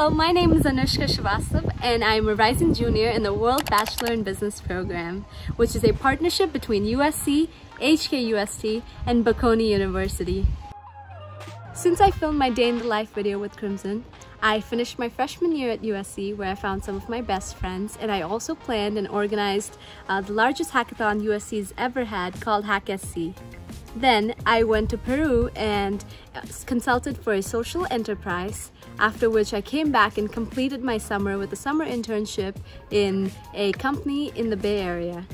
Hello, my name is Anushka Srivastav and I'm a rising junior in the World Bachelor in Business program, which is a partnership between USC, HKUST, and Bocconi University. Since I filmed my day in the life video with Crimson, I finished my freshman year at USC where I found some of my best friends and I also planned and organized uh, the largest hackathon USC's ever had called HackSC. Then I went to Peru and uh, consulted for a social enterprise, after which I came back and completed my summer with a summer internship in a company in the Bay Area.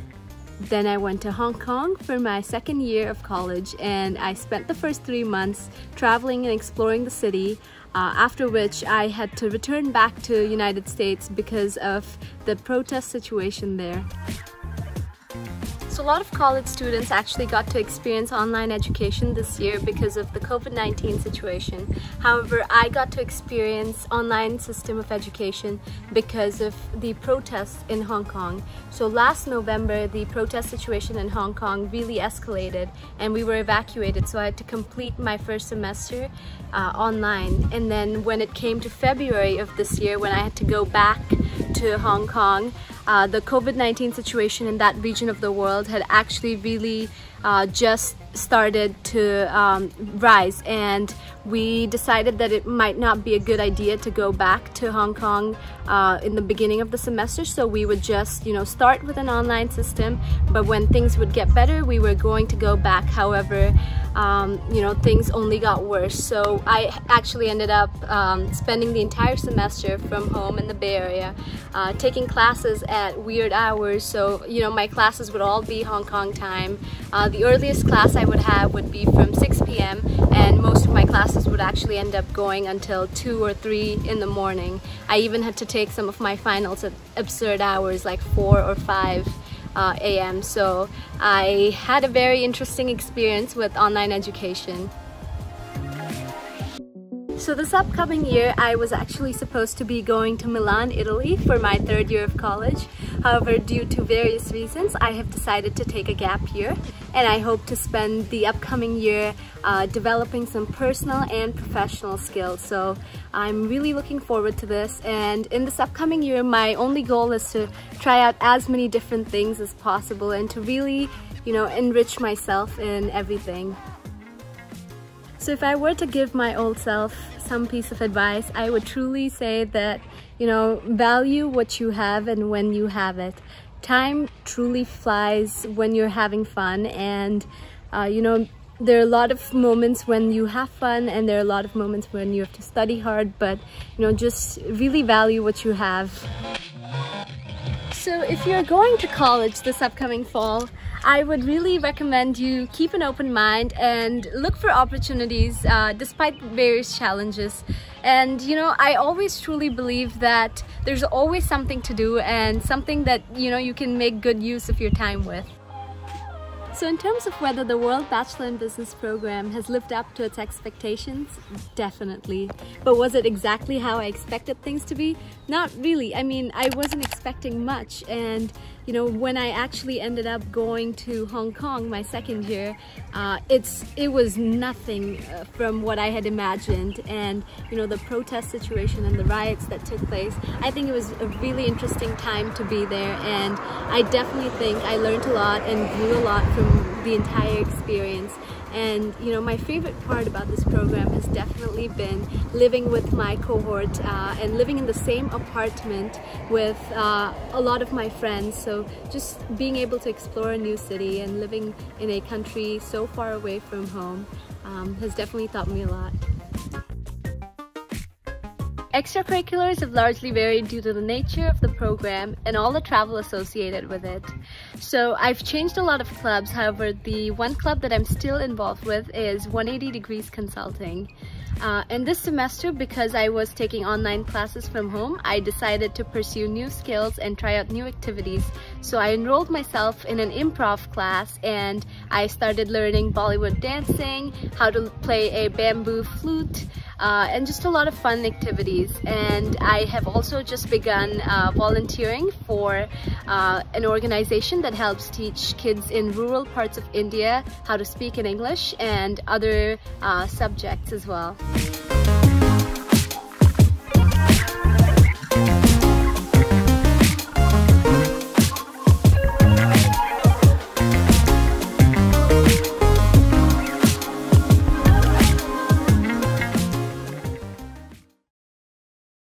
Then I went to Hong Kong for my second year of college and I spent the first three months traveling and exploring the city uh, after which I had to return back to the United States because of the protest situation there. Lot of college students actually got to experience online education this year because of the COVID-19 situation. However, I got to experience online system of education because of the protests in Hong Kong. So last November, the protest situation in Hong Kong really escalated and we were evacuated. So I had to complete my first semester uh, online. And then when it came to February of this year, when I had to go back to Hong Kong, uh, the COVID-19 situation in that region of the world had actually really uh, just started to um, rise and we decided that it might not be a good idea to go back to Hong Kong uh, in the beginning of the semester. So we would just you know start with an online system but when things would get better we were going to go back. However um, you know things only got worse. So I actually ended up um, spending the entire semester from home in the Bay Area uh, taking classes at weird hours. So you know my classes would all be Hong Kong time. Uh, the earliest class I would have would be from 6 p.m. and most of my classes would actually end up going until 2 or 3 in the morning. I even had to take some of my finals at absurd hours like 4 or 5 uh, a.m. So I had a very interesting experience with online education. So this upcoming year, I was actually supposed to be going to Milan, Italy for my third year of college. However, due to various reasons, I have decided to take a gap year and I hope to spend the upcoming year uh, developing some personal and professional skills. So I'm really looking forward to this and in this upcoming year, my only goal is to try out as many different things as possible and to really, you know, enrich myself in everything. So if I were to give my old self some piece of advice, I would truly say that, you know, value what you have and when you have it. Time truly flies when you're having fun and, uh, you know, there are a lot of moments when you have fun and there are a lot of moments when you have to study hard, but, you know, just really value what you have. So if you're going to college this upcoming fall, I would really recommend you keep an open mind and look for opportunities uh, despite various challenges. And you know, I always truly believe that there's always something to do and something that you know you can make good use of your time with. So in terms of whether the World Bachelor in Business program has lived up to its expectations, definitely. But was it exactly how I expected things to be? Not really. I mean, I wasn't expecting much and you know, when I actually ended up going to Hong Kong my second year, uh, it's it was nothing uh, from what I had imagined. And you know, the protest situation and the riots that took place, I think it was a really interesting time to be there. And I definitely think I learned a lot and grew a lot from the entire experience. And you know, my favorite part about this program has definitely been living with my cohort uh, and living in the same apartment with uh, a lot of my friends. So just being able to explore a new city and living in a country so far away from home um, has definitely taught me a lot. Extracurriculars have largely varied due to the nature of the program and all the travel associated with it. So I've changed a lot of clubs, however the one club that I'm still involved with is 180 Degrees Consulting. Uh, and this semester, because I was taking online classes from home, I decided to pursue new skills and try out new activities. So I enrolled myself in an improv class and I started learning Bollywood dancing, how to play a bamboo flute, uh, and just a lot of fun activities. And I have also just begun uh, volunteering for uh, an organization that helps teach kids in rural parts of India how to speak in English and other uh, subjects as well.